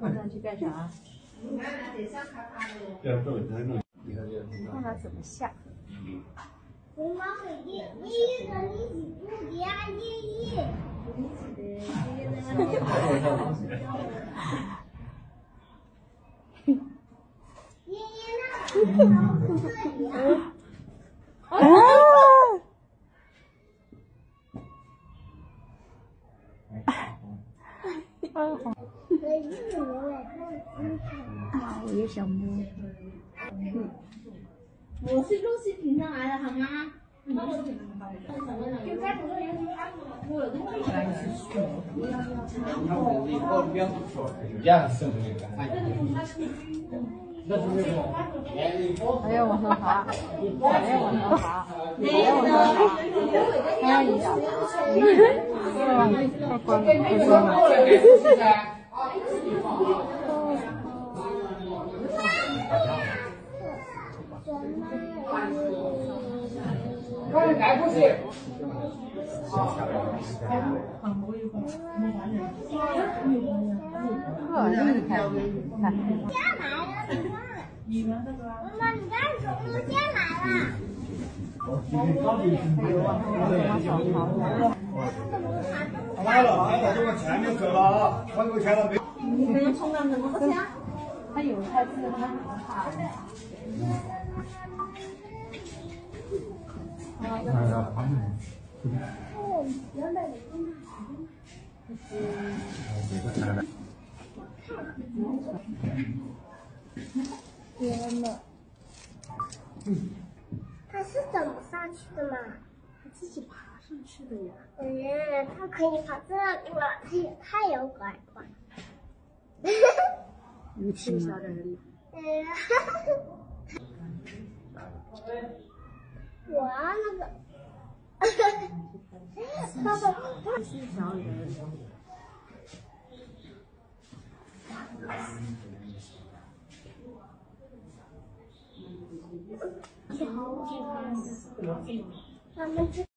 晚上去干啥？看他怎么下。红毛鬼弟，爷爷的你几不呀？爷爷。爷爷呢？啊！啊，我也想摸。我是陆续评上来的，好吗？还要往上爬，还要往上爬，还要往上爬，还要一下爬。太关了，太关了。快来过去！特厉害，看。家来了，妈妈，你看走路家来了。来了，现在就往前面走了啊！穿过前了没？他有他自己他怕。天呐，他是怎么上去的嘛？他自己爬上去的呀。嗯，他可以爬这个，他也太有拐拐。你挺小点的。嗯，我要那个。爸爸，是小人。他们这。